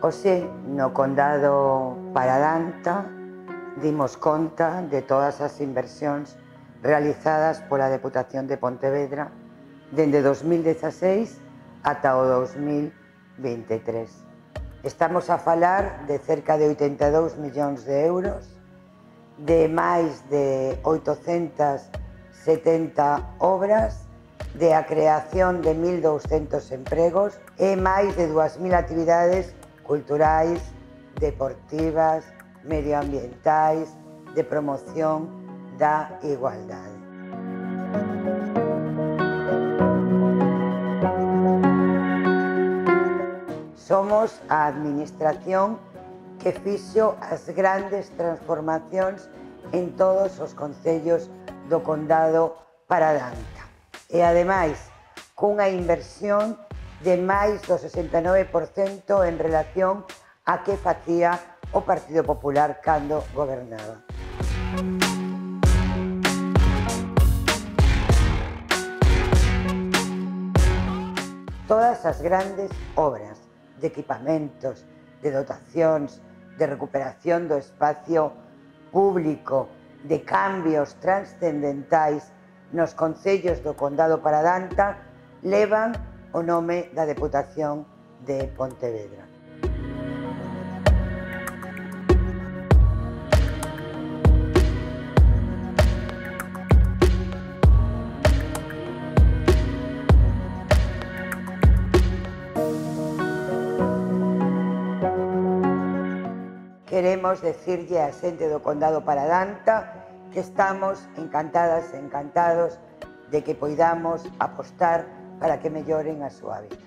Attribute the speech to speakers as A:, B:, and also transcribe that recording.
A: Oxe, no condado Paradanta dimos conta de todas as inversións realizadas pola Deputación de Pontevedra dende 2016 ata o 2023. Estamos a falar de cerca de 82 millóns de euros, de máis de 870 obras, de a creación de 1.200 empregos e máis de 2.000 actividades culturais, deportivas, medioambientais, de promoción da igualdade. Somos a administración que fixo as grandes transformacións en todos os concellos do Condado para Danta. E ademais, cunha inversión de máis do 69% en relación a que facía o Partido Popular cando gobernaba. Todas as grandes obras de equipamentos, de dotacións, de recuperación do espacio público, de cambios transcendentais nos concellos do Condado Paradanta levan o nome da Deputación de Pontevedra. queremos decirlle a xente do Condado Paradanta que estamos encantadas, encantados de que poidamos apostar para que me lloren a su hábitat.